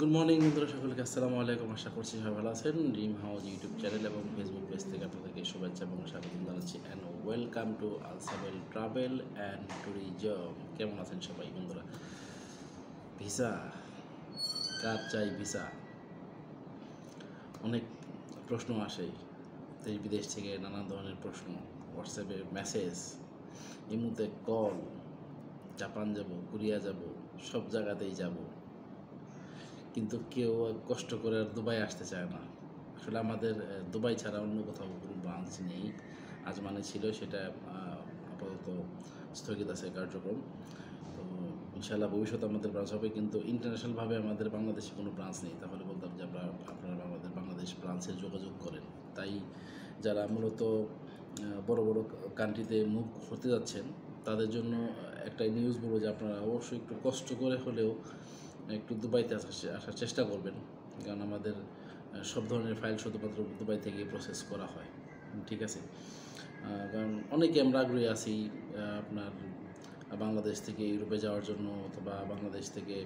Good morning বন্ধুরা, সকলকে আসসালামু আলাইকুম। আশা করছি সবাই ভালো আছেন। ড্রিম হাউস ইউটিউব চ্যানেল এবং ফেসবুক পেজ থেকে আপনাদেরকে শুভেচ্ছা এবং স্বাগত জানাচ্ছি। And welcome to Alsabel travel and tourism কেমন আছেন সবাই বন্ধুরা? ভিসা কার চাই ভিসা অনেক প্রশ্ন আসে। দেশ, বিদেশ থেকে নানান ধরনের প্রশ্ন। হোয়াটসঅ্যাপে মেসেজ এই মুহূর্তে কল জাপান যাব কোরিয়া যাব, সব জায়গাতেই যাব। কিন্তু কেউ কষ্ট করে দুবাই আসতে চায় না। আসলে আমাদের দুবাই ছাড়া অন্য কোথাও কোনো ব্রাঞ্চ নেই। আজ মানে ছিল সেটা আপাতত স্থগিত আছে কার্যক্রম। তো ইনশাল্লাহ ভবিষ্যতে আমাদের ব্রাঞ্চ হবে, কিন্তু ইন্টারন্যাশনালভাবে আমাদের বাংলাদেশে কোনো ব্রাঞ্চ নেই। তাহলে বলতাম যে আমরা আপনারা আমাদের বাংলাদেশ ব্রাঞ্চে যোগাযোগ করেন। তাই যারা মূলত বড় বড় কান্ট্রিতে মুভ হতে যাচ্ছেন, তাদের জন্য একটা নিউজ বলব যে আপনারা অবশ্যই একটু কষ্ট করে হলেও একটু দুবাইতে আসার চেষ্টা করবেন। কারণ আমাদের সব ধরনের ফাইল শুধুমাত্র দুবাই থেকে প্রসেস করা হয়। ঠিক আছে? কারণ অনেকে আমরা আগ্রহী আছি আপনার বাংলাদেশ থেকে ইউরোপে যাওয়ার জন্য অথবা বাংলাদেশ থেকে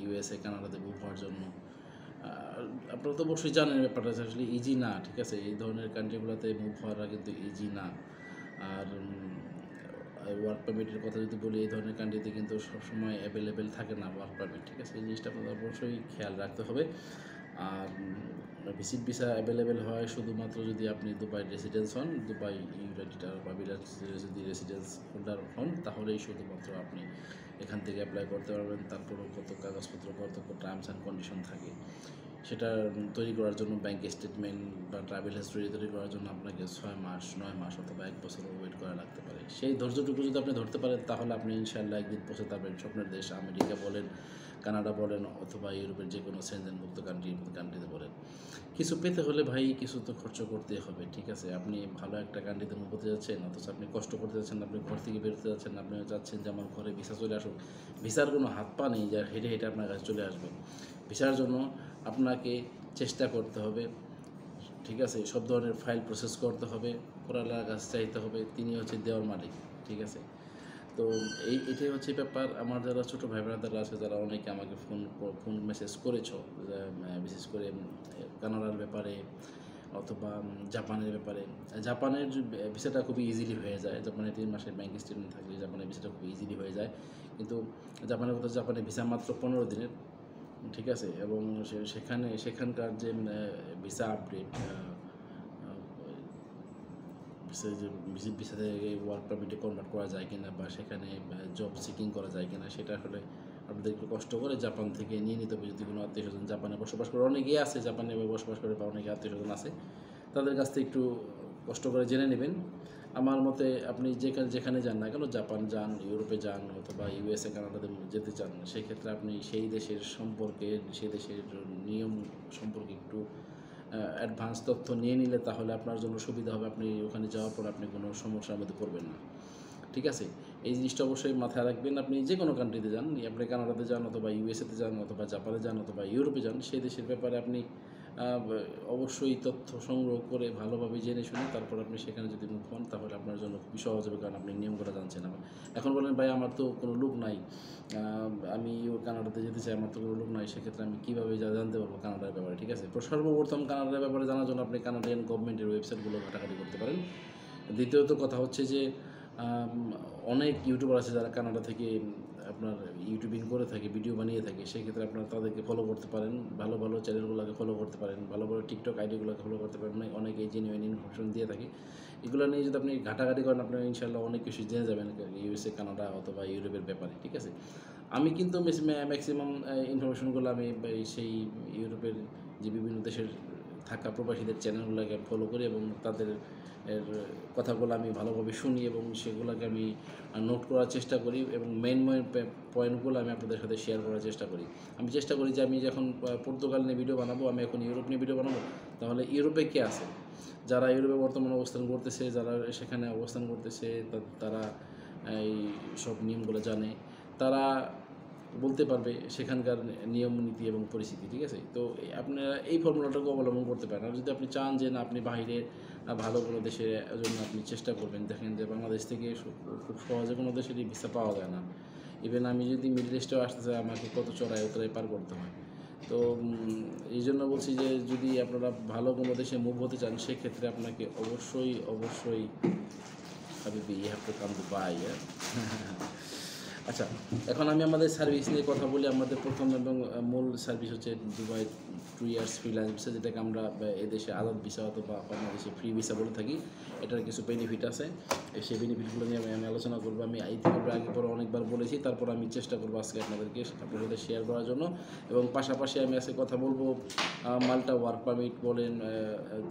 ইউএসএ কানাডাতে মুভ হওয়ার জন্য। আপনারা তো অবশ্যই জানেন ব্যাপারটা আসলে ইজি না, ঠিক আছে? এই ধরনের কান্ট্রিগুলোতে মুভ হওয়াটা কিন্তু ইজি না। আর ওয়ার্ক পারমিটের কথা যদি বলি, এই ধরনের কান্ট্রিতে কিন্তু সবসময় অ্যাভেলেবেল থাকে না ওয়ার্ক পারমিট ঠিক আছে? এই জিনিসটা আপনাদের অবশ্যই খেয়াল রাখতে হবে। আর ভিজিট ভিসা অ্যাভেলেবেল হয় শুধুমাত্র যদি আপনি দুবাই রেসিডেন্স হন, দুবাই ইউনাইটেড আরব যদি রেসিডেন্স হোল্ডার হন, তাহলেই শুধুমাত্র আপনি এখান থেকে অ্যাপ্লাই করতে পারবেন। তারপরও কত কাগজপত্র, কত টার্মস অ্যান্ড কন্ডিশন থাকে। সেটা তৈরি করার জন্য ব্যাংক স্টেটমেন্ট বা ট্রাভেল হিস্টোরি তৈরি করার জন্য আপনাকে ছয় মাস, নয় মাস অথবা এক বছর ওয়েট করা লাগতে পারে। সেই ধৈর্যটুকু যদি আপনি ধরতে পারেন, তাহলে আপনি ইনশাআল্লাহ একদিন পৌঁছে যাবেন স্বপ্নের দেশ আমেরিকা বলেন, কানাডা বলেন, অথবা ইউরোপের যে কোনো সেনজেনভুক্ত কান্ট্রি কান্ট্রিতে বলেন। কিছু পেতে হলে ভাই, কিছু তো খরচ করতেই হবে, ঠিক আছে? আপনি ভালো একটা কান্ট্রিতে করতে যাচ্ছেন, অথচ আপনি কষ্ট করতে যাচ্ছেন, আপনি ঘর থেকে বেরোতে যাচ্ছেন আপনি চাচ্ছেন যে আমার ঘরে ভিসা চলে আসুক। ভিসার কোনো হাত পা নেই, যা হেঁটে হেঁটে আপনার কাছে চলে আসবে। ভিসার জন্য আপনাকে চেষ্টা করতে হবে। ঠিক আছে? সব ধরনের ফাইল প্রসেস করতে হবে। কোরালার কাছে চাইতে হবে। তিনি হচ্ছে দেওয়ার মালিক। ঠিক আছে? তো এই, এটাই হচ্ছে ব্যাপার। আমার যারা ছোটো ভাই ব্রাদাররা আছে, যারা অনেকে আমাকে ফোন ফোন মেসেজ করেছ বিশেষ করে কানাডার ব্যাপারে অথবা জাপানের ব্যাপারে। জাপানের ভিসাটা খুবই ইজিলি হয়ে যায়। জাপানে তিন মাসের ব্যাংক স্টেটমেন্ট থাকলে জাপানের ভিসাটা খুব ইজিলি হয়ে যায়। কিন্তু জাপানের কথা জাপানে ভিসা মাত্র পনেরো দিনের। ঠিক আছে? এবং সেখানে, সেখানকার যে ভিসা আপডেট ভিসা থেকে ওয়ার্ক পারমিটে কনভার্ট করা যায় কিনা বা সেখানে জব সিকিং করা যায় কিনা, সেটা আসলে আপনাদের একটু কষ্ট করে জাপান থেকে নিয়ে নিতে হবে। যদি কোনো আত্মীয় স্বজন জাপানে বসবাস করে, অনেকেই আছে জাপানে বসবাস করে বা অনেকে আত্মীয় স্বজন আছে, তাদের কাছ থেকে একটু কষ্ট করে জেনে নেবেন। আমার মতে আপনি যেখানে যেখানে যান না কেন, জাপান যান, ইউরোপে যান অথবা ইউএসএ কানাডাতে যেতে চান সেই ক্ষেত্রে আপনি সেই দেশের সম্পর্কে, সেই দেশের নিয়ম সম্পর্কে একটু অ্যাডভান্স তথ্য নিয়ে নিলে তাহলে আপনার জন্য সুবিধা হবে। আপনি ওখানে যাওয়ার পর আপনি কোনো সমস্যার মধ্যে পড়বেন না। ঠিক আছে? এই জিনিসটা অবশ্যই মাথায় রাখবেন। আপনি যে কোনো কান্ট্রিতে যান, আপনি কানাডাতে যান অথবা ইউএসএতে যান অথবা জাপানে যান অথবা ইউরোপে যান, সেই দেশের ব্যাপারে আপনি অবশ্যই তথ্য সংগ্রহ করে ভালোভাবে জেনে শুনে তারপর আপনি সেখানে যদি মুখ হন তাহলে আপনার জন্য খুবই সহজ হবে, কারণ আপনি নিয়মগুলো জানছেন আমার এখন বলেন, ভাই, আমার তো কোনো লোক নাই। আমি কানাডাতে যেতে চাই, আমার তো কোনো লোক নাই। সেক্ষেত্রে আমি কীভাবে জানতে পারব কানাডার ব্যাপারে? ঠিক আছে? সর্বপ্রথম কানাডার ব্যাপারে জানার জন্য আপনি কানাডিয়ান গভর্নমেন্টের ওয়েবসাইটগুলো ঘাটাঘাটি করতে পারেন। দ্বিতীয়ত কথা হচ্ছে যে অনেক ইউটিউবার আছে যারা কানাডা থেকে আপনার ইউটিউবিং করে থাকে ভিডিও বানিয়ে থাকে, সেক্ষেত্রে আপনারা তাদেরকে ফলো করতে পারেন, ভালো ভালো চ্যানেলগুলোকে ফলো করতে পারেন, ভালো ভালো টিকটক আইডিগুলোকে ফলো করতে পারেন অনেক অনেকে জেনুইন ইনফরমেশন দিয়ে থাকে। এগুলো নিয়ে যদি আপনি ঘাটাঘাটি করেন আপনি ইনশাল্লাহ অনেক কিছু জেনে যাবেন ইউএসএ কানাডা অথবা ইউরোপের ব্যাপারে, ঠিক আছে? আমি কিন্তু ম্যাক্সিমাম ইনফরমেশনগুলো আমি সেই ইউরোপের যে বিভিন্ন দেশের থাকা প্রবাসীদের চ্যানেলগুলোকে ফলো করি এবং তাদের এর কথাগুলো আমি ভালোভাবে শুনি এবং সেগুলোকে আমি নোট করার চেষ্টা করি এবং মেন মেন পয়েন্টগুলো আমি আপনাদের সাথে শেয়ার করার চেষ্টা করি। আমি চেষ্টা করি যে আমি যখন পর্তুগাল নিয়ে ভিডিও বানাবো, আমি এখন ইউরোপ নিয়ে ভিডিও বানাবো, তাহলে ইউরোপে কে আছে? যারা ইউরোপে বর্তমানে অবস্থান করতেছে, যারা সেখানে অবস্থান করতেছে তারা, এই সব নিয়মগুলো জানে। তারা বলতে পারবে সেখানকার নিয়ম, নীতি এবং পরিস্থিতি, ঠিক আছে? তো আপনারা এই ফর্মুলাটাকে অবলম্বন করতে পারেন। আর যদি আপনি চান যে না, আপনি বাইরে ভালো কোনো দেশের জন্য আপনি চেষ্টা করবেন, দেখেন যে বাংলাদেশ থেকে খুব সহজে কোনো দেশেরই ভিসা পাওয়া যায় না। ইভেন আমি যদি মিডল ইস্টেও আসতে চাই, আমাকে কত চড়াই উতরাই পার করতে হয়। তো এই জন্য বলছি যে যদি আপনারা ভালো কোনো দেশে মুভ হতে চান, সেক্ষেত্রে আপনাকে অবশ্যই অবশ্যই হাবিবি you have to come Dubai আচ্ছা এখন আমি আমাদের সার্ভিস নিয়ে কথা বলি, আমাদের প্রথম এবং মূল সার্ভিস হচ্ছে Dubai two years freelance visa যেটাকে আমরা এদেশে আজাদ ভিসা অথবা বাংলাদেশে ফ্রি ভিসা বলে থাকি। এটার কিছু বেনিফিট আছে। সেই বেনিফিটগুলো নিয়ে আমি আলোচনা করব। আমি ইতিপূর্বে আগে পরে অনেকবার বলেছি, তারপর আমি চেষ্টা করব আজকে আপনাদেরকে, আপনাদের সাথে শেয়ার করার জন্য। এবং পাশাপাশি আমি আজকে কথা বলব মাল্টা ওয়ার্ক পারমিট বলেন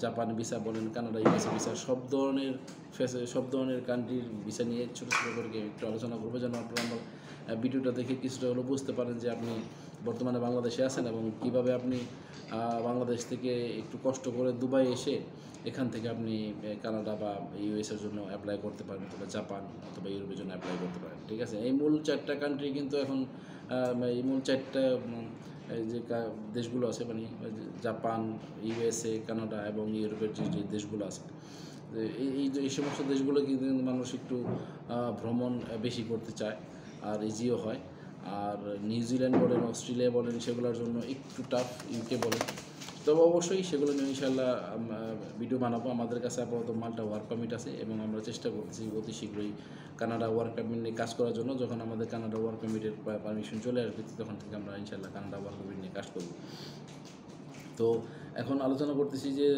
জাপান ভিসা বলেন কানাডা ইউএসএ ভিসা সব ধরনের সব ধরনের কান্ট্রির ভিসা নিয়ে ছোটো ছোটো করে একটু আলোচনা করব, যেন আপনারা ভিডিওটা দেখে কিছুটা হলেও বুঝতে পারেন যে আপনি বর্তমানে বাংলাদেশে আছেন এবং কীভাবে আপনি বাংলাদেশ থেকে একটু কষ্ট করে দুবাই এসে এখান থেকে আপনি কানাডা বা ইউএসের জন্য অ্যাপ্লাই করতে পারেন অথবা জাপান অথবা ইউরোপের জন্য অ্যাপ্লাই করতে পারেন, ঠিক আছে? এই মূল চারটা কান্ট্রি কিন্তু এখন এই মূল চারটা যে দেশগুলো আছে মানে জাপান, ইউএসএ, কানাডা এবং ইউরোপের যে যে দেশগুলো আছে, এই এই সমস্ত দেশগুলো কিন্তু মানুষ একটু ভ্রমণ বেশি করতে চায়। আর ইজিও হয়। আর নিউজিল্যান্ড বলেন অস্ট্রেলিয়া বলেন, সেগুলোর জন্য একটু টাফ ইউকে বলেন। তবে অবশ্যই সেগুলো নিয়ে ইনশাল্লাহ ভিডিও বানাবো। আমাদের কাছে আপাতত মালটা ওয়ার্ক পারমিট আছে এবং আমরা চেষ্টা করছি অতি শীঘ্রই কানাডা ওয়ার্ক পারমিট নিয়ে কাজ করার জন্য। যখন আমাদের কানাডা ওয়ার্ক পারমিটের পারমিশন চলে আসবে, তখন থেকে আমরা ইনশাল্লাহ কানাডা ওয়ার্ক পারমিট নিয়ে কাজ করব। তো এখন আলোচনা করতেছি যে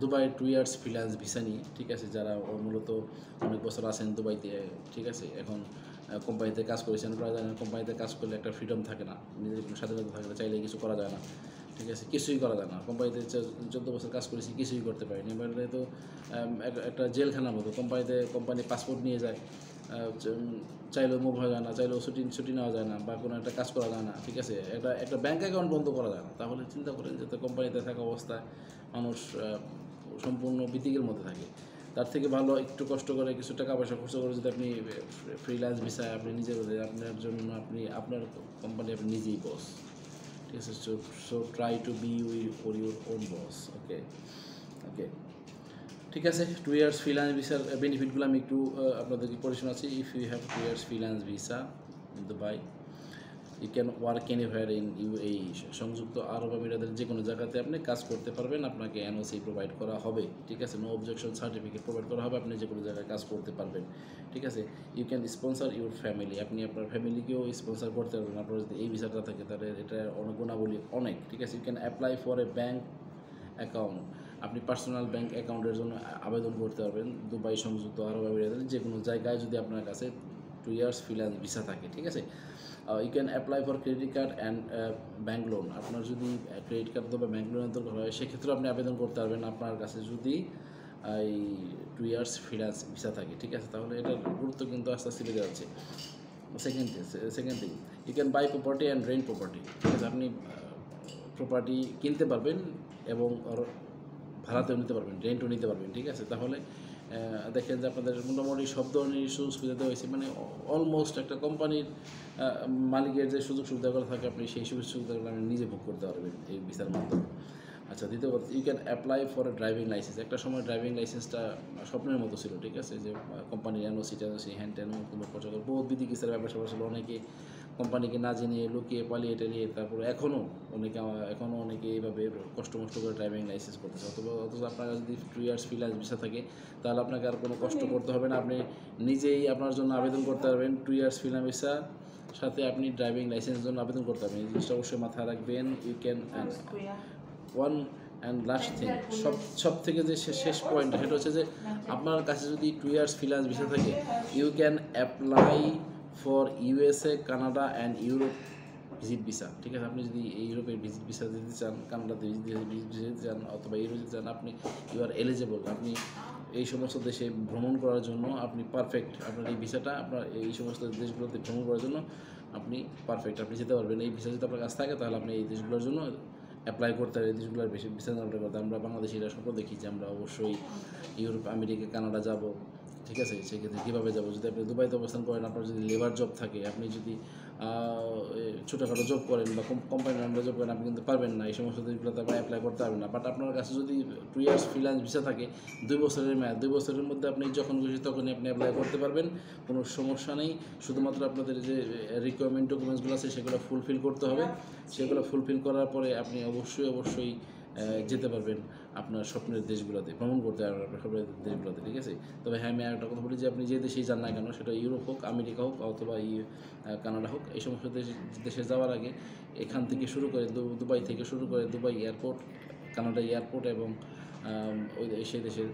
Dubai two years freelance visa নিয়ে, ঠিক আছে? যারা মূলত অনেক বছর আছেন দুবাইতে ঠিক আছে? এখন কোম্পানিতে কাজ করেছেন আপনারা জানেন কোম্পানিতে কাজ করলে একটা ফ্রিডম থাকে না। নিজের কোনো স্বাধীনতা থাকে না চাইলে কিছু করা যায় না। ঠিক আছে? কিছুই করা যায় না। কোম্পানিতে চোদ্দ বছর কাজ করেছি, কিছুই করতে পারিনি। এবারে তো একটা জেলখানার মতো, কোম্পানিতে কোম্পানি পাসপোর্ট নিয়ে যায় চাইলেও মুভ হওয়া যায় না, চাইলেও ছুটি ছুটি নেওয়া যায় না বা কোনো একটা কাজ করা যায় না, ঠিক আছে? একটা একটা ব্যাঙ্ক অ্যাকাউন্ট বন্ধ করা যায় না। তাহলে চিন্তা করেন যে, তো কোম্পানিতে থাকা অবস্থায় মানুষ সম্পূর্ণ বিতিকের মধ্যে থাকে। তার থেকে ভালো একটু কষ্ট করে কিছু টাকা পয়সা খরচ করে যদি আপনি ফ্রিল্যান্স ভিসায় আপনি নিজে আপনার জন্য আপনি, আপনার কোম্পানি আপনি নিজেই বস ঠিক আছে? So so try to be we for your own boss okay okay ঠিক আছে? টু ইয়ার্স ফ্রিল্যান্স ভিসার বেনিফিটগুলো আমি একটু আপনাদেরকে পড়ে শোনাচ্ছি। If you have two years freelance visa in Dubai you can work anywhere in UAE সংযুক্ত আরব আমিরাতের যে কোনো জায়গাতে আপনি কাজ করতে পারবেন, আপনাকে এনওসি প্রোভাইড করা হবে, ঠিক আছে? নো অবজেকশন সার্টিফিকেট প্রোভাইড করা হবে, আপনি যে কোনো জায়গায় কাজ করতে পারবেন, ঠিক আছে? You can sponsor your family আপনি আপনার ফ্যামিলিকেও স্পন্সর করতে পারবেন, আপনার যদি এই ভিসাটা থাকে, তাহলে এটা অনেক গুণাবলী অনেক, ঠিক আছে? You can apply for a bank account আপনি পার্সোনাল ব্যাঙ্ক অ্যাকাউন্টের জন্য আবেদন করতে পারবেন, দুবাই সংযুক্ত আরব আমিরাতের যে কোনো জায়গায় যদি আপনার কাছে টু ইয়ার্স ফ্রিল্যান্স ভিসা থাকে, ঠিক আছে? You can apply for credit card and bank loan আপনার যদি ক্রেডিট কার্ড অথবা ব্যাঙ্ক লোনের দরকার হয়, সেক্ষেত্রেও আপনি আবেদন করতে পারবেন আপনার কাছে যদি এই টু ইয়ার্স ফ্রিল্যান্স ভিসা থাকে, ঠিক আছে? তাহলে এটার গুরুত্ব কিন্তু আস্তে আস্তে বেড়ে যাচ্ছে। Second second thing you can buy property and rent property ঠিক আছে? আপনি প্রপার্টি কিনতে পারবেন এবং ভাড়াতেও নিতে পারবেন রেন্টও নিতে পারবেন, ঠিক আছে? তাহলে দেখেন যে আপনাদের মোটামুটি সব ধরনের সুযোগ সুবিধা দেওয়া হয়েছে। মানে অলমোস্ট একটা কোম্পানির মালিকের যে সুযোগ সুবিধাগুলো থাকে, আপনি সেই সুযোগ সুবিধাগুলো আপনি নিজে ভোগ করতে পারবেন এই ভিসার মাধ্যমে। আচ্ছা দ্বিতীয় কথা you can apply for a driving licence একটা সময় ড্রাইভিং লাইসেন্সটা স্বপ্নের মতো ছিল, ঠিক আছে? যে কোম্পানির এনওসি টেনওসি হ্যান্ড ট্যান কোনো খরচা করে বহুত বিধি কিসের ব্যাপার স্যাপার ছিল অনেকে কোম্পানিকে না জেনে লুকিয়ে পালিয়ে টালিয়ে তারপর এখনও অনেকে এখনও অনেকে এইভাবে কষ্ট মষ্ট করে ড্রাইভিং লাইসেন্স করতেছে। অথবা অথচ আপনার যদি টু ইয়ার্স ফ্রিল্যান্স ভিসা থাকে তাহলে আপনাকে আর কোনো কষ্ট করতে হবে না। আপনি নিজেই আপনার জন্য আবেদন করতে পারবেন টু ইয়ার্স ফ্রিল্যান্স ভিসা সাথে আপনি ড্রাইভিং লাইসেন্সের জন্য আবেদন করতে পারবেন। এই জিনিসটা অবশ্যই মাথায় রাখবেন you can one and last thing সব সব থেকে যে শেষ পয়েন্ট সেটা হচ্ছে যে আপনার কাছে যদি টু ইয়ার্স ফ্রিল্যান্স ভিসা থাকে you can apply for USA, Canada and Europe visit visa. ঠিক আছে, আপনি যদি ইউরোপের ভিজিট ভিসা দিতে চান, কানাডাতে ভিজিট ভিসা দিতে চান, অথবা ইউরোপ চান আপনি ইউ আর এলিজেবল আপনি এই সমস্ত দেশে ভ্রমণ করার জন্য আপনি পারফেক্ট আপনার এই ভিসাটা, আপনার এই সমস্ত দেশগুলোতে ভ্রমণ করার জন্য আপনি পারফেক্ট আপনি যেতে পারবেন। এই ভিসা যদি আপনার কাছে থাকে, তাহলে আপনি এই দেশগুলোর জন্য অ্যাপ্লাই করতে এই দেশগুলোর বেশি ভিসা অ্যাপ্লাই করতে আমরা বাংলাদেশিরা স্বপ্ন দেখি যে আমরা অবশ্যই ইউরোপ, আমেরিকা, কানাডা যাব। ঠিক আছে, সেক্ষেত্রে কীভাবে যাব? যদি আপনি দুবাইতে অবস্থান করেন, আপনার যদি লেবার জব থাকে, আপনি যদি ছোটোখাটো জব করেন বা কোম্পানির আন্ডারে জব করেন, আপনি কিন্তু পারবেন না। এই সমস্ত দেশগুলোতে আপনি অ্যাপ্লাই করতে পারবেন না। বাট আপনার কাছে যদি টু ইয়ার্স ফ্রিল্যান্স ভিসা থাকে, দুই বছরের মেয়াদ, দুই বছরের মধ্যে আপনি যখন খুশি তখনই আপনি অ্যাপ্লাই করতে পারবেন। কোনো সমস্যা নেই। শুধুমাত্র আপনাদের যে রিকোয়ারমেন্ট ডকুমেন্টসগুলো আছে, সেগুলো ফুলফিল করতে হবে। সেগুলো ফুলফিল করার পরে আপনি অবশ্যই অবশ্যই যেতে পারবেন আপনার স্বপ্নের দেশগুলোতে ভ্রমণ করতে পারবেন আপনার স্বপ্নের দেশগুলোতে ঠিক আছে? তবে হ্যাঁ আমি একটা কথা বলি যে আপনি যে দেশেই যান না কেন সেটা ইউরোপ হোক আমেরিকা হোক অথবা ই কানাডা হোক এই সমস্ত দেশে দেশে যাওয়ার আগে এখান থেকে শুরু করে দুবাই থেকে শুরু করে দুবাই এয়ারপোর্ট কানাডা এয়ারপোর্ট এবং ওই সেই দেশের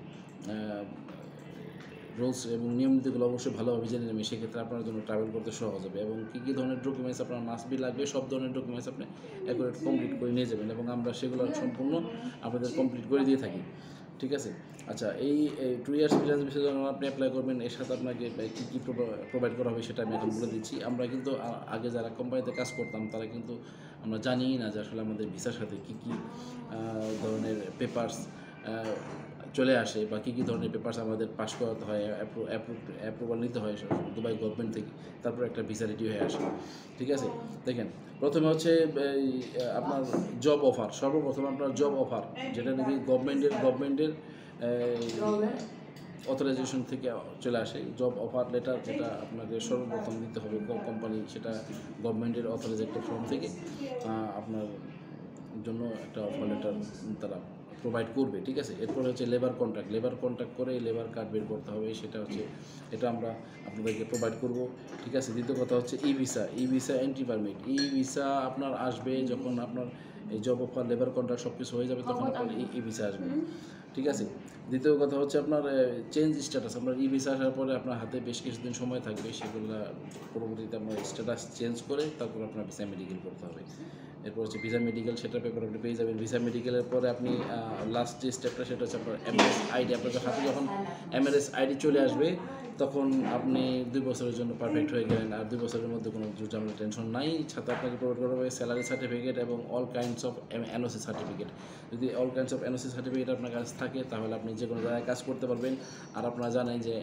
রুলস এবং নিয়ম নীতিগুলো অবশ্যই ভালোভাবে জেনে নেবেন, সেক্ষেত্রে আপনার জন্য ট্রাভেল করতে সহজ হবে এবং কী কী ধরনের ডকুমেন্টস আপনার মাস্ট বি লাগবে, সব ধরনের ডকুমেন্টস আপনি অ্যাকুরেট কমপ্লিট করে নিয়ে যাবেন এবং আমরা সেগুলো সম্পূর্ণ আপনাদের কমপ্লিট করে দিয়ে থাকি। ঠিক আছে? আচ্ছা এই টু ইয়ার্স ফ্রিল্যান্স বিষয়ে যখন আপনি অ্যাপ্লাই করবেন, এর সাথে আপনাকে কী কী প্রোভাইড করা হবে সেটা আমি এখন বলে দিচ্ছি। আমরা কিন্তু আগে যারা কোম্পানিতে কাজ করতাম, তারা কিন্তু আমরা জানিই না যে আসলে আমাদের ভিসার সাথে কী কী ধরনের পেপার্স চলে আসে বা কী কী ধরনের পেপার্স আমাদের পাস করাতে হয় অ্যাপ্রুভাল নিতে হয় দুবাই গভর্নমেন্ট থেকে, তারপর একটা ভিসা রেডি হয়ে আসে, ঠিক আছে? দেখেন, প্রথমে হচ্ছে আপনার জব অফার সর্বপ্রথম আপনার জব অফার যেটা নাকি গভর্নমেন্টের গভর্নমেন্টের অথরাইজেশন থেকে চলে আসে জব অফার লেটার যেটা আপনাকে সর্বপ্রথম দিতে হবে কোম্পানি সেটা গভর্নমেন্টের অথরাইজ একটা ফর্ম থেকে আপনার জন্য একটা অফার লেটার তারা প্রোভাইড করবে ঠিক আছে? এরপর হচ্ছে লেবার কন্ট্রাক্ট লেবার কন্ট্রাক্ট করে লেবার কার্ড বের করতে হবে সেটা হচ্ছে এটা আমরা আপনাদেরকে প্রোভাইড করব ঠিক আছে? দ্বিতীয় কথা হচ্ছে E visa E visa entry permit E visa আপনার আসবে যখন আপনার এই জব অফার লেবার কন্ট্রাক্ট সব কিছু হয়ে যাবে তখন আপনার ই ভিসা আসবে ঠিক আছে? দ্বিতীয় কথা হচ্ছে আপনার চেঞ্জ স্ট্যাটাস আপনার ই ভিসা আসার পরে আপনার হাতে বেশ কিছুদিন সময় থাকবে সেগুলো পরবর্তীতে আপনার স্ট্যাটাস চেঞ্জ করে তারপর আপনার ভিসা মেডিকেল করতে হবে। এরপর হচ্ছে ভিসা মেডিকেল সেটার পেপার আপনি পেয়ে যাবেন। ভিসা মেডিকেলের পরে আপনি লাস্ট যে স্টেপটা সেটা হচ্ছে আপনার এমএস আইডি আপনার হাতে যখন এমএলএস আইডি চলে আসবে তখন আপনি দুই বছরের জন্য পারফেক্ট হয়ে গেলেন আর দুই বছরের মধ্যে কোনো ঝামেলা টেনশন নাই। সাথে আপনাকে প্রোভাইড করা হবে স্যালারি সার্টিফিকেট এবং all kinds of NOC certificate যদি all kinds of NOC certificate আপনার কাছে থাকে, তাহলে আপনি যে কোনো জায়গায় কাজ করতে পারবেন। আর আপনারা জানেন যে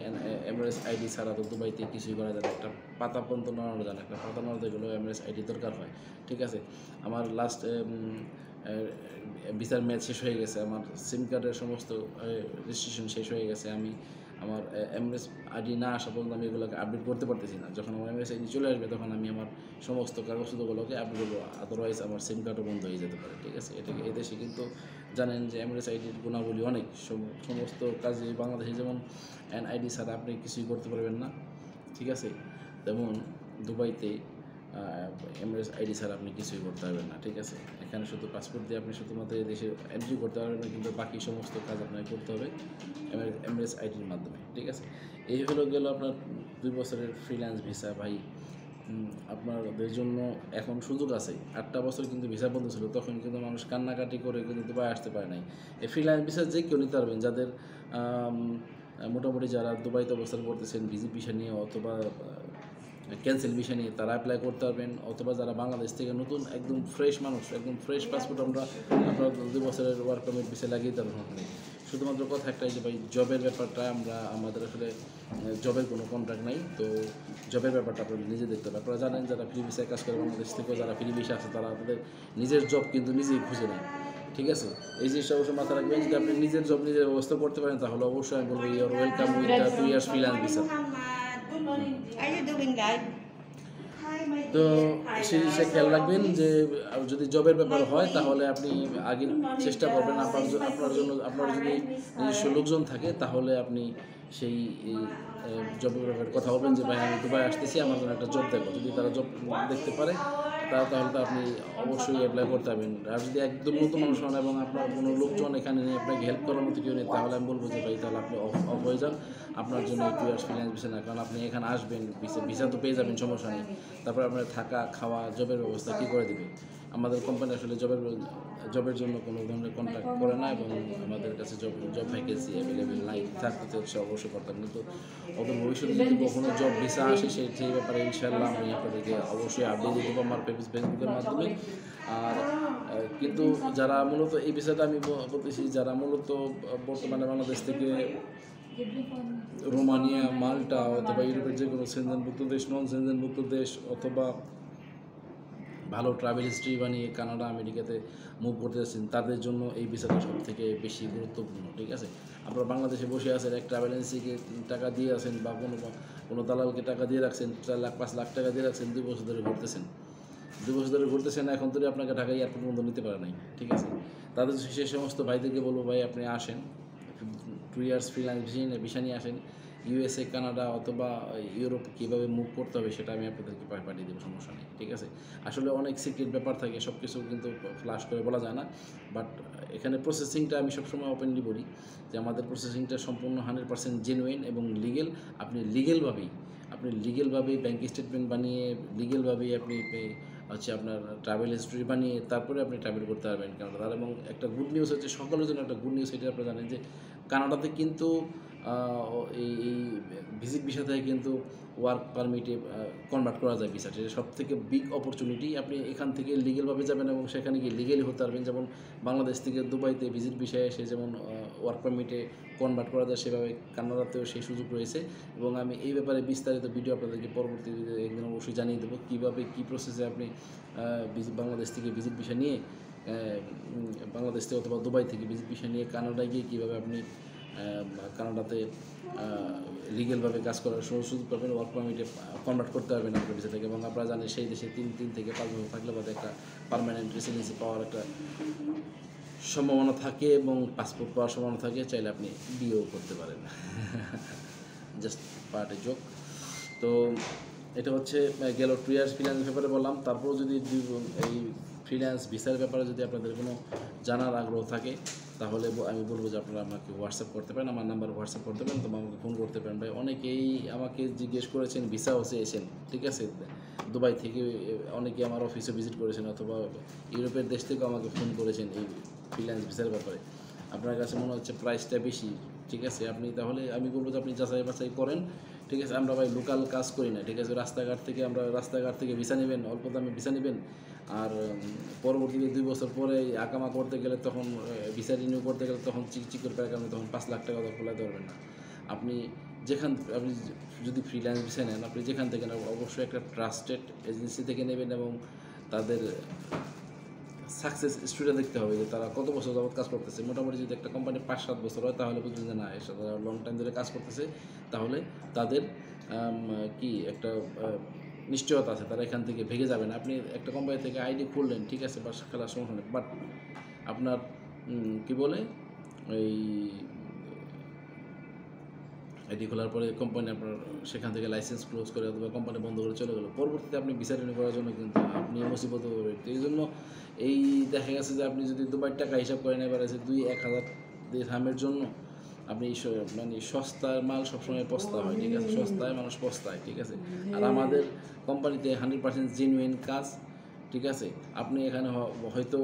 এমএলএস আইডি ছাড়া তো দুবাইতে কিছুই করা যায় একটা পাতা পর্যন্ত নড়ানো যায় একটা পাতা নড়াতে গেলেও এমএলএস আইডি দরকার হয়। ঠিক আছে? আমার লাস্ট ভিসার ম্যাচ শেষ হয়ে গেছে। আমার সিম কার্ডের সমস্ত রেজিস্ট্রেশন শেষ হয়ে গেছে। আমি আমার এমএস আইডি না আসা পর্যন্ত আমি এগুলোকে আপডেট করতে পারতেছি না। যখন আমার এমএস আইডি চলে আসবে, তখন আমি আমার সমস্ত কাগজপত্রগুলোকে আপডেট করব। আদারওয়াইজ আমার সিম কার্ডও বন্ধ হয়ে যেতে পারে, ঠিক আছে? এটাকে এদেশে কিন্তু জানেন যে এমএস আইডির গুণাবলী অনেক। সম- সমস্ত কাজে বাংলাদেশে যেমন এন আইডি ছাড়া আপনি কিছুই করতে পারবেন না, ঠিক আছে? তেমন দুবাইতে এমএস আইডি ছাড়া আপনি কিছুই করতে পারবেন না, ঠিক আছে? এখানে শুধু পাসপোর্ট দিয়ে আপনি শুধুমাত্র এই দেশে এন্ট্রি করতে পারবেন কিন্তু বাকি সমস্ত কাজ আপনাকে করতে হবে এমএস আইডির মাধ্যমে, ঠিক আছে? এই হলো গেল আপনার দুই বছরের ফ্রিল্যান্স ভিসা ভাই। আপনাদের জন্য এখন সুযোগ আছে। আটটা বছর কিন্তু ভিসা বন্ধ ছিল, তখন কিন্তু মানুষ কান্নাকাটি করে কিন্তু দুবাই আসতে পারে নাই। এই ফ্রিল্যান্স ভিসা যে কেউ নিতে পারবেন, যাদের মোটামুটি যারা দুবাইতে অবস্থান করতেছেন ভিজি ভিসা নিয়ে অথবা ক্যান্সেল ভিসা নিয়ে তারা অ্যাপ্লাই করতে পারবেন। অথবা যারা বাংলাদেশ থেকে নতুন, একদম ফ্রেশ মানুষ, একদম ফ্রেশ পাসপোর্ট আমরা আপনার দু বছরের ওয়ার্ক পারমিট ভিসা লাগিয়ে দেবেন ওখানে। শুধুমাত্র কথা একটাই যে ভাই জবের ব্যাপারটা আমরা আমাদের আসলে জবের কোনো কন্ট্রাক্ট নাই। তো জবের ব্যাপারটা আপনারা নিজে দেখতে হবে। আপনারা জানেন যারা ফ্রি ভিসায় কাজ করে বাংলাদেশ থেকেও যারা ফ্রি ভিসা আছে তারা তাদের নিজের জব কিন্তু নিজেই খুঁজে নেয়। ঠিক আছে? এই জিনিসটা অবশ্যই মাথায় রাখবেন। যদি আপনি নিজের জব নিজের ব্যবস্থা করতে পারেন, তাহলে অবশ্যই আমি বলব your welcome with the two years freelance visa Are you doing that? তো সেই জিনিসটা খেয়াল রাখবেন যে যদি জবের ব্যাপার হয় তাহলে আপনি আগে চেষ্টা করবেন আপনার আপনার জন্য আপনার যদি নিজস্ব লোকজন থাকে তাহলে আপনি সেই জবের ব্যাপারে কথা বলবেন যে ভাই আমি দুবাই আসতেছি আমার জন্য একটা জব দেখো। যদি তারা জব দেখতে পারে তা- তাহলে তো আপনি অবশ্যই অ্যাপ্লাই করতে পারবেন। আর যদি একদম নতুন মানুষ হন এবং আপনার কোনো লোকজন এখানে নেই আপনাকে হেল্প করার মতো কেউ নেই তাহলে আমি বলব যে ভাই তাহলে আপনি অফ অফ হয়ে যান। আপনার জন্য টু ইয়ার্স ভিসা না, কারণ আপনি এখানে আসবেন ভিসা ভিসা তো পেয়ে যাবেন, সমস্যা নেই। তারপর আপনার থাকা, খাওয়া জবের ব্যবস্থা কী করে দেবে? আমাদের কোম্পানি আসলে জবের জবের জন্য কোনো ধরনের কন্ট্যাক্ট করে না এবং আমাদের কাছে জব জব ভ্যাকেন্সি অ্যাভেলেবেল নাই, থাকতে হচ্ছে অবশ্যই করতাম। কিন্তু অদূর ভবিষ্যতে যদি কখনো জব ভিসা আসে সেই সেই ব্যাপারে ইনশাল্লাহ আমি আপনাদেরকে অবশ্যই আপডেট দেবো আমার ফেস ফেসবুকের মাধ্যমে। আর কিন্তু যারা মূলত এই বিষয়টা আমি বলতেছি, যারা মূলত বর্তমানে বাংলাদেশ থেকে রোমানিয়া, মাল্টা অথবা ইউরোপের যে কোনো সেনজেনভুক্ত দেশ নন সেনজেনভুক্ত দেশ অথবা ভালো ট্রাভেল হিস্ট্রি বানিয়ে কানাডা, আমেরিকাতে মুভ করতে যাচ্ছেন, তাদের জন্য এই ভিসাটা সব থেকে বেশি গুরুত্বপূর্ণ, ঠিক আছে? আপনারা বাংলাদেশে বসে আছেন, এক ট্রাভেল এজেন্সিকে টাকা দিয়ে আছেন বা কোনো কোনো দালালকে টাকা দিয়ে রাখছেন, চার লাখ, পাঁচ লাখ টাকা দিয়ে রাখছেন, দুই বছর ধরে ঘুরতেছেন। দুই বছর ধরে ঘুরতেছেন, এখন ধরে আপনাকে ঢাকা এয়ারপোর্ট পর্যন্ত নিতে পারে নাই, ঠিক আছে? তাদের সে সমস্ত ভাইদেরকে বলব, ভাই, আপনি আসেন। টু ইয়ার্স ফ্রিল্যান্স ভিসা নিয়ে আসেন ইউএসএ কানাডা অথবা ইউরোপ কীভাবে মুভ করতে হবে সেটা আমি আপনাদেরকে পাঠিয়ে দেবো, সমস্যা নেই, ঠিক আছে? আসলে অনেক সিক্রেট ব্যাপার থাকে সব কিছু কিন্তু ফ্লাশ করে বলা যায় না বাট এখানে প্রসেসিংটা আমি সবসময় ওপেনলি বলি যে আমাদের প্রসেসিংটা সম্পূর্ণ হান্ড্রেড পার্সেন্ট জেনুইন এবং লিগেল আপনি লিগেলভাবেই আপনি লিগেলভাবেই ব্যাঙ্ক স্টেটমেন্ট বানিয়ে লিগেলভাবেই আপনি হচ্ছে আপনার ট্রাভেল হিস্ট্রি বানিয়ে, তারপরে আপনি ট্রাভেল করতে পারবেন কানাডা এবং একটা গুড নিউজ হচ্ছে, সকলের জন্য একটা গুড নিউজ এটা আপনারা জানেন যে কানাডাতে কিন্তু এই ভিজিট ভিসা থেকে কিন্তু ওয়ার্ক পারমিটে কনভার্ট করা যায় ভিসাটা এটা সব থেকে বিগ অপরচুনিটি আপনি এখান থেকে লিগেলভাবে যাবেন এবং সেখানে গিয়ে লিগেলি হতে পারবেন। যেমন বাংলাদেশ থেকে দুবাইতে ভিজিট ভিসায় এসে যেমন ওয়ার্ক পারমিটে কনভার্ট করা যায়, সেভাবে কানাডাতেও সেই সুযোগ রয়েছে। এবং আমি এই ব্যাপারে বিস্তারিত ভিডিও আপনাদেরকে পরবর্তীতে একদিন অবশ্যই জানিয়ে দেবো। কীভাবে কী প্রসেসে আপনি বাংলাদেশ থেকে ভিজিট ভিসা নিয়ে বাংলাদেশ থেকে অথবা দুবাই থেকে ভিসা নিয়ে কানাডায় গিয়ে কীভাবে আপনি কানাডাতে লিগেলভাবে কাজ করার সুযোগ পাবেন ওয়ার্ক পারমিটে কনভার্ট করতে পারবেন আপনার ভিসা থেকে। এবং আপনারা জানেন সেই দেশে তিন তিন থেকে পাঁচ বছর থাকলে বাদে একটা পারমানেন্ট রেসিডেন্সি পাওয়ার একটা সম্ভাবনা থাকে এবং পাসপোর্ট পাওয়ার সম্ভাবনা থাকে, চাইলে আপনি বিয়েও করতে পারেন। জাস্ট পার্টে যোগ তো এটা হচ্ছে গেল টু ইয়ার্স ফ্রিল্যান্স ব্যাপারে বললাম। তারপরেও যদি এই ফ্রিল্যান্স ভিসার ব্যাপারে যদি আপনাদের কোনো জানার আগ্রহ থাকে, তাহলে আমি বলব যে আপনারা আমাকে হোয়াটসঅ্যাপ করতে পারেন, আমার নাম্বার হোয়াটসঅ্যাপ করতে পারেন, তোমার আমাকে ফোন করতে পারেন। ভাই, অনেকেই আমাকে জিজ্ঞেস করেছেন ভিসা হচ্ছে এসেন ঠিক আছে? দুবাই থেকে অনেকে আমার অফিসে ভিজিট করেছেন, অথবা ইউরোপের দেশ থেকেও আমাকে ফোন করেছেন এই ফ্রিল্যান্স ভিসার ব্যাপারে। আপনার কাছে মনে হচ্ছে প্রাইসটা বেশি, ঠিক আছে? আপনি তাহলে, আমি বলব যে আপনি যাচাই বাছাই করেন ঠিক আছে, আমরা ভাই লোকাল কাজ করি না, ঠিক আছে? রাস্তাঘাট থেকে আমরা রাস্তাঘাট থেকে ভিসা নেবেন, অল্প দামে ভিসা নেবেন। আর পরবর্তীতে দুই বছর পরে আকামা করতে গেলে তখন ভিসা রিনিউ করতে গেলে তখন চিক চিক করে কারণে তখন পাঁচ লাখ টাকা তো খোলাতে পারবেন না। আপনি যেখান, আপনি যদি ফ্রিল্যান্স ভিসা নেন, আপনি যেখান থেকে নেন, অবশ্যই একটা ট্রাস্টেড এজেন্সি থেকে নেবেন এবং তাদের সাকসেস স্টুডেন্ট দেখতে হবে, যে তারা কত বছর যাবত কাজ করতেছে। মোটামুটি যদি একটা কোম্পানি পাঁচ, সাত বছর হয়, তাহলে বুঝবেন যে না এসে তারা লং টাইম ধরে কাজ করতেছে, তাহলে তাদের কি একটা নিশ্চয়তা আছে, তারা এখান থেকে ভেঙে যাবে না। আপনি একটা কোম্পানি থেকে আইডি খুললেন, ঠিক আছে, বা খেলার সমস্যা বাট আপনার কি বলে ওই আইডি খোলার পরে কোম্পানি আপনার সেখান থেকে লাইসেন্স ক্লোজ করে অথবা কোম্পানি বন্ধ করে চলে গেলো। পরবর্তীতে আপনি বিচার রিনিউ করার জন্য কিন্তু আপনি মুসিবত হবে এই জন্য এই দেখা গেছে যে আপনি যদি দুবার টাকা হিসাব করেন এবার আছে দুই এক হাজার হামের জন্য, আপনি মানে সস্তার মাল সবসময় পস্তা হয়, ঠিক আছে? সস্তায় মানুষ পস্তায়, ঠিক আছে? আর আমাদের কোম্পানিতে হান্ড্রেড পার্সেন্ট জেনুইন কাজ। ঠিক আছে? আপনি এখানে হয়তো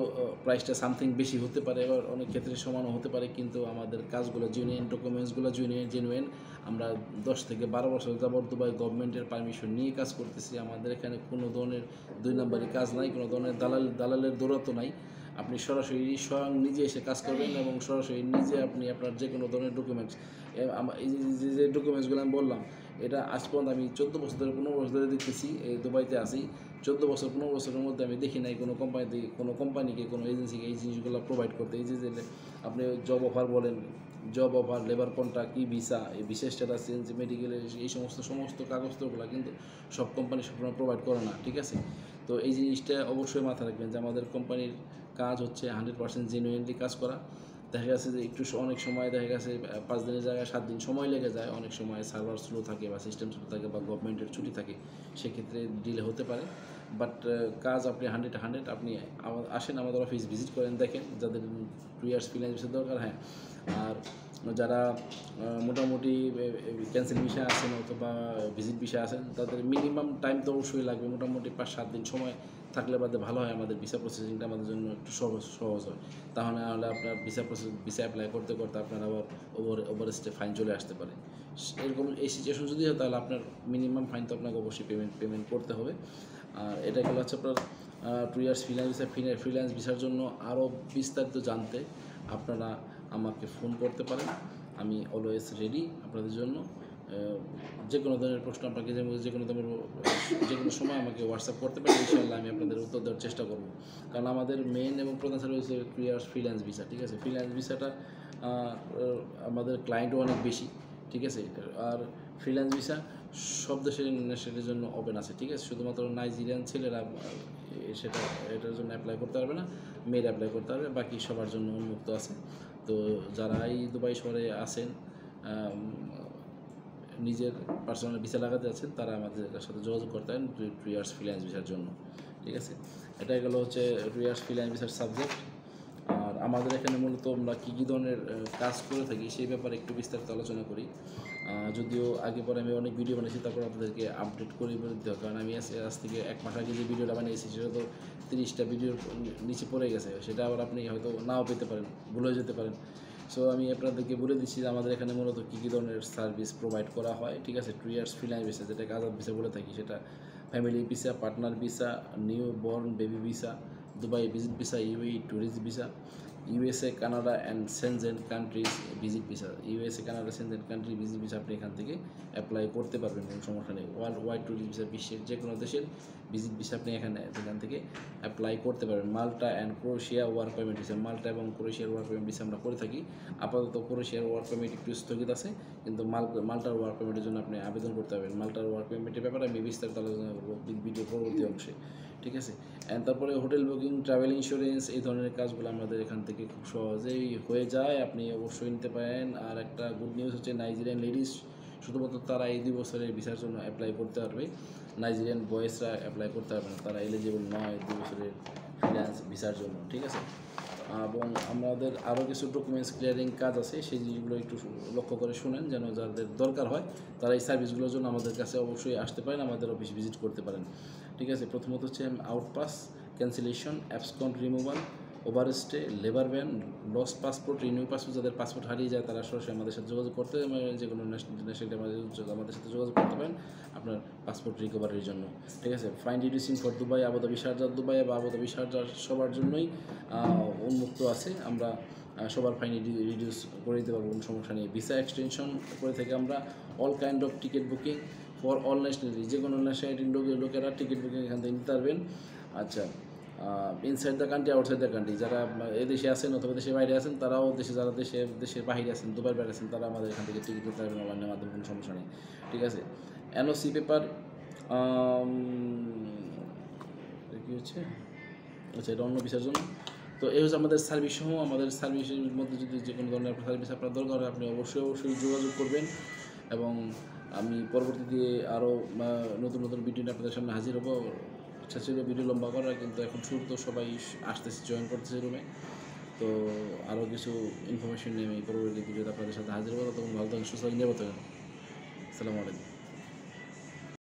প্রাইসটা সামথিং বেশি হতে পারে, এবার অনেক ক্ষেত্রে সমানও হতে পারে, কিন্তু আমাদের কাজগুলো জেনুইন ডকুমেন্টসগুলো জেনুইন জেনুইন আমরা দশ থেকে বারো বছর যাবত দুবাই গভর্নমেন্টের পারমিশন নিয়ে কাজ করতেছি। আমাদের এখানে কোনো ধরনের দুই নম্বরই কাজ নাই, কোনো ধরনের দালাল, দালালের দৌরাত্ম নাই। আপনি সরাসরি স্বয়ং নিজে এসে কাজ করবেন এবং সরাসরি নিজে আপনি আপনার যে কোনো ধরনের ডকুমেন্টস এই যে ডকুমেন্টসগুলো আমি বললাম এটা আজ পর্যন্ত আমি চোদ্দ বছর ধরে, পনেরো বছর ধরে দেখতেছি, এই দুবাইতে আসি চোদ্দ বছর, পনেরো বছরের মধ্যে আমি দেখি নাই কোনো কোম্পানিতে কোনো কোম্পানিকে কোনো এজেন্সিকে এই জিনিসগুলো প্রোভাইড করতে। এই যে আপনি জব অফার বলেন job offer labour contract E visa এই বিশেষ স্ট্যাটাস চেঞ্জ মেডিকেলের এই সমস্ত সমস্ত কাগজপত্রগুলো কিন্তু সব কোম্পানি সবসময় প্রোভাইড করে না, ঠিক আছে? তো এই জিনিসটা অবশ্যই মাথায় রাখবেন যে আমাদের কোম্পানির কাজ হচ্ছে হান্ড্রেড পার্সেন্ট জেনুইনলি কাজ করা। দেখা গেছে যে একটু অনেক সময় দেখা গেছে পাঁচ দিনের জায়গায় সাত দিন সময় লেগে যায়, অনেক সময় সার্ভার স্লো থাকে বা সিস্টেম স্লো থাকে বা গভর্নমেন্টের ছুটি থাকে, সেক্ষেত্রে ডিলে হতে পারে। বাট কাজ আপনি হান্ড্রেড হান্ড্রেড আপনি আসেন আমাদের অফিস ভিজিট করেন, দেখেন যাদের টু ইয়ার্স ফিনান্স দরকার হ্যাঁ। আর যারা মোটামুটি ক্যান্সেল বিষয় আছেন অথবা ভিজিট বিষয় আছেন, তাদের মিনিমাম টাইম তো অবশ্যই লাগবে, মোটামুটি পাঁচ সাত দিন সময় থাকলে বাদে ভালো হয়, আমাদের ভিসা প্রসেসিংটা আমাদের জন্য একটু সহজ সহজ হয়। তাহলে হলে আপনার ভিসা প্রসেস ভিসা অ্যাপ্লাই করতে করতে আপনার আবার ওভার ওভার স্টে ফাইন চলে আসতে পারে। এরকম এই সিচুয়েশন যদি হয়, তাহলে আপনার মিনিমাম ফাইন তো আপনাকে অবশ্যই পেমেন্ট পেমেন্ট করতে হবে। আর এটা গেলো হচ্ছে আপনার two years freelance visa freelance ভিসার জন্য আরও বিস্তারিত জানতে আপনারা আমাকে ফোন করতে পারেন। আমি অলওয়েজ রেডি আপনাদের জন্য। যে কোনো ধরনের প্রশ্ন আপনাকে যে যে কোনো ধরনের, যে কোনো সময় আমাকে হোয়াটসঅ্যাপ করতে পারেন ইনশাল্লাহ আমি আপনাদের উত্তর দেওয়ার চেষ্টা করব। কারণ আমাদের মেন এবং প্রধান সার্ভিস হচ্ছে ক্রিয়ার ফ্রিল্যান্স ভিসা ঠিক আছে? ফ্রিল্যান্স ভিসাটা আমাদের ক্লায়েন্টও অনেক বেশি, ঠিক আছে? আর ফ্রিল্যান্স ভিসা সব দেশের ন্যাশনালিটির জন্য ওপেন আছে, ঠিক আছে? শুধুমাত্র নাইজেরিয়ান ছেলেরা সেটা, এটার জন্য অ্যাপ্লাই করতে পারবে না মেয়েরা অ্যাপ্লাই করতে পারবে, বাকি সবার জন্য উন্মুক্ত আছে। তো যারা এই দুবাই শহরে আছেন নিজের পার্সোনাল ভিসা লাগাতে আছেন তারা আমাদের সাথে যোগাযোগ করতে পারেন টু ইয়ার্স ফ্রিল্যান্স ভিসার জন্য, ঠিক আছে? এটা গেলো হচ্ছে টু ইয়ার্স ফ্রিল্যান্স ভিসার সাবজেক্ট আর আমাদের এখানে মূলত আমরা কী কী ধরনের কাজ করে থাকি সেই ব্যাপারে একটু বিস্তারিত আলোচনা করি। যদিও আগে পরে আমি অনেক ভিডিও বানিয়েছি, তারপর আপনাদেরকে আপডেট করে দিতে হবে কারণ আমি আজ থেকে এক মাস আগে যে ভিডিওটা বানিয়েছি, সেটা তো তিরিশটা ভিডিওর নিচে পড়ে গেছে। সেটা আবার আপনি হয়তো নাও পেতে পারেন ভুলে যেতে পারেন। সো আমি আপনাদেরকে বলে দিচ্ছি যে আমাদের এখানে মূলত কী কী ধরনের সার্ভিস প্রোভাইড করা হয়, ঠিক আছে? টু ইয়ার্স ফিলাই ভিসা যেটাকে আজাদ ভিসা বলে থাকি, সেটা family visa partner visa new born baby visa Dubai visit visa UAE tourist visa USA Canada and Schengen countries visit visa USA Canada Schengen country visit visa আপনি এখান থেকে apply করতে পারবেন, কোনো সমস্যা নেই। ওয়ার্ল্ড ওয়াইড ট্যুরিস্ট ভিসা বিশ্বের যে কোনো দেশের ভিজিট ভিসা আপনি এখানে এখান থেকে অ্যাপ্লাই করতে পারবেন। Malta and Croatia work permit visa Malta এবং ক্রোয়েশিয়ার ওয়ার্ক পারমিট ভিসা আমরা করে থাকি। আপাতত ক্রোয়েশিয়ার ওয়ার্ক পারমিট একটু স্থগিত আছে, কিন্তু মাল, মাল্টার ওয়ার্ক পারমিটের জন্য আপনি আবেদন করতে পারবেন। মাল্টার ওয়ার্ক পারমিটের ব্যাপারে আমি বিস্তারিত আলোচনা করব ভিডিও পরবর্তী অংশে। ঠিক আছে? অ্যান্ড তারপরে হোটেল বুকিং ট্রাভেল ইন্স্যুরেন্স এই ধরনের কাজগুলো আমাদের এখান থেকে খুব সহজেই হয়ে যায়। আপনি অবশ্যই নিতে পারেন। আর একটা গুড নিউজ হচ্ছে নাইজেরিয়ান লেডিস শুধুমাত্র তারা এই দুই বছরের ভিসার জন্য অ্যাপ্লাই করতে পারবে। নাইজেরিয়ান বয়েসরা অ্যাপ্লাই করতে পারবে না। তারা এলিজিবল নয় দুই বছরের ফ্রিল্যান্স ভিসার জন্য, ঠিক আছে? এবং আমাদের আরও কিছু ডকুমেন্টস ক্লিয়ারিং কাজ আছে। সেই জিনিসগুলো একটু লক্ষ্য করে শুনেন যেন যাদের দরকার হয়, তারা এই সার্ভিসগুলোর জন্য আমাদের কাছে অবশ্যই আসতে পারেন, আমাদের অফিস ভিজিট করতে পারেন। ঠিক আছে, প্রথমত হচ্ছে outpass cancellation abscond removal overstay labour ban lost passport renew passport যাদের পাসপোর্ট হারিয়ে যায় তারা সরাসরি আমাদের সাথে যোগাযোগ করতে মানে যে কোনো ন্যাশনাল আমাদের সাথে যোগাযোগ করতে পারেন আপনার পাসপোর্ট রিকভারির জন্য। ঠিক আছে fine reducing for Dubai Abu Dhabi Sharjah Dubai বা আবুধাবি শারজাহ সবার জন্যই উন্মুক্ত আছে। আমরা সবার ফাইন রিডিউস করে দিতে পারব, কোনো সমস্যা নেই। ভিসা এক্সটেনশন করে থেকে আমরা। All kind of ticket booking for all nationality যে কোনো ন্যাশনালিটির লোক লোকেরা টিকিট বুকিং এখান থেকে নিতে পারবেন। আচ্ছা inside the country outside the country যারা এদেশে আছেন অথবা দেশের বাইরে আছেন, তারাও দেশে যারা দেশে দেশের বাইরে আছেন দুবার বাইরে আছেন, তারা আমাদের এখান থেকে টিকিট নিতে পারবেন অনলাইনের মাধ্যমে, কোনো সমস্যা নেই। ঠিক আছে? এনওসি পেপার কী হচ্ছে? আচ্ছা এটা অন্য বিষয়ের জন্য। তো এই হচ্ছে আমাদের সার্ভিস সহ আমাদের সার্ভিসের মধ্যে যদি যে কোনো ধরনের সার্ভিস আপনার দরকার হয়, আপনি অবশ্যই অবশ্যই যোগাযোগ করবেন এবং আমি পরবর্তীতে আরও নতুন নতুন ভিডিও নিয়ে আপনাদের সামনে হাজির হব। ইচ্ছা ছিল ভিডিও লম্বা করার, কিন্তু এখন শুরু তো সবাই আসতেছে জয়েন করতেছে রুমে তো আরও কিছু ইনফরমেশন নিয়ে আমি পরবর্তী ভিডিওতে আপনাদের সাথে হাজির হব। তখন ভালো থাকেন, সুস্থ নিরাপদ থাকেন। আসসালামু আলাইকুম।